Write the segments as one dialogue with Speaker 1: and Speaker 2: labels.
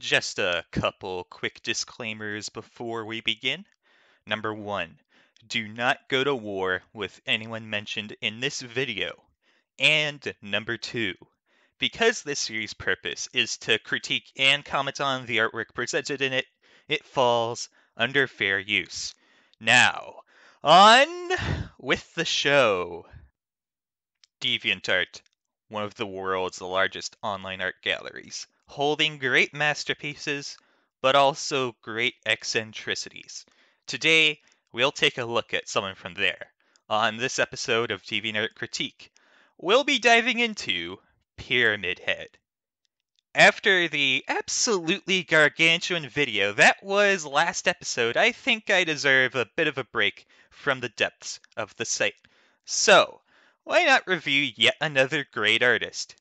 Speaker 1: Just a couple quick disclaimers before we begin. Number one, do not go to war with anyone mentioned in this video. And number two, because this series' purpose is to critique and comment on the artwork presented in it, it falls under fair use. Now, on with the show. DeviantArt, one of the world's largest online art galleries, holding great masterpieces, but also great eccentricities. Today, we'll take a look at someone from there. On this episode of DeviantArt Critique, we'll be diving into Pyramiddhead. After the absolutely gargantuan video that was last episode, I think I deserve a bit of a break from the depths of the site. So, why not review yet another great artist?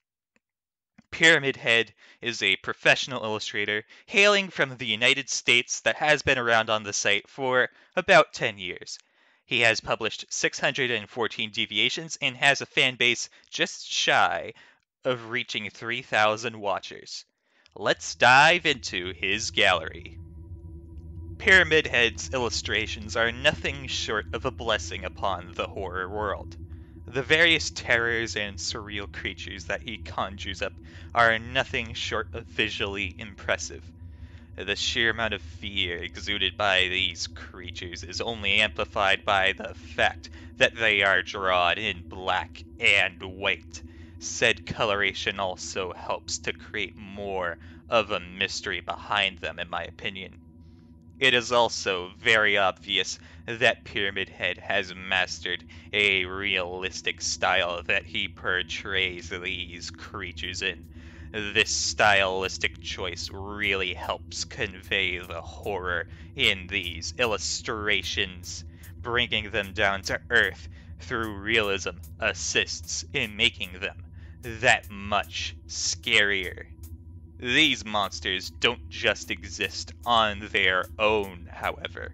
Speaker 1: Pyramiddhead is a professional illustrator hailing from the United States that has been around on the site for about 10 years. He has published 614 deviations and has a fan base just shy of reaching 3,000 watchers. Let's dive into his gallery. Pyramiddhead's illustrations are nothing short of a blessing upon the horror world. The various terrors and surreal creatures that he conjures up are nothing short of visually impressive. The sheer amount of fear exuded by these creatures is only amplified by the fact that they are drawn in black and white. Said coloration also helps to create more of a mystery behind them, in my opinion. It is also very obvious that Pyramiddhead has mastered a realistic style that he portrays these creatures in. This stylistic choice really helps convey the horror in these illustrations. Bringing them down to earth through realism assists in making them that much scarier. These monsters don't just exist on their own, however.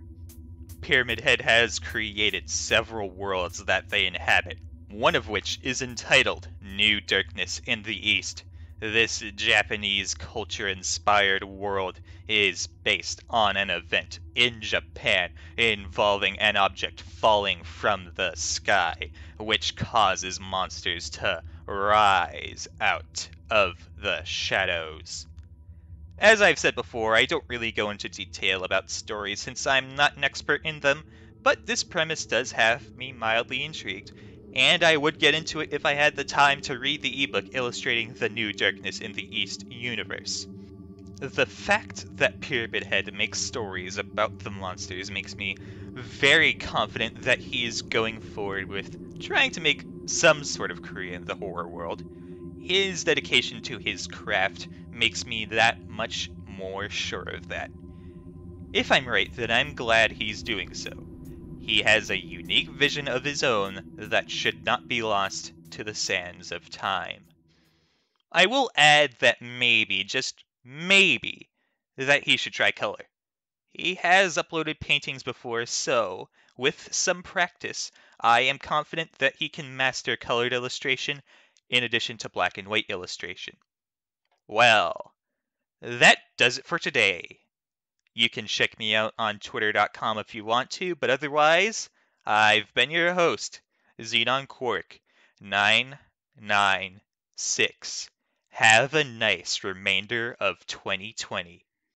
Speaker 1: Pyramiddhead has created several worlds that they inhabit, one of which is entitled New Darkness in the East. This Japanese culture inspired world is based on an event in Japan involving an object falling from the sky, which causes monsters to rise out of the shadows. As I've said before, I don't really go into detail about stories since I'm not an expert in them, but this premise does have me mildly intrigued, and I would get into it if I had the time to read the ebook illustrating the new Darkness in the East universe. The fact that Pyramiddhead makes stories about the monsters makes me very confident that he is going forward with trying to make some sort of career in the horror world. His dedication to his craft makes me that much more sure of that. If I'm right, then I'm glad he's doing so. He has a unique vision of his own that should not be lost to the sands of time. I will add that maybe, just maybe, that he should try color. He has uploaded paintings before, so, with some practice, I am confident that he can master colored illustration in addition to black and white illustration. Well, that does it for today. You can check me out on twitter.com if you want to, but otherwise, I've been your host, Xenon Quark 996. Have a nice remainder of 2020.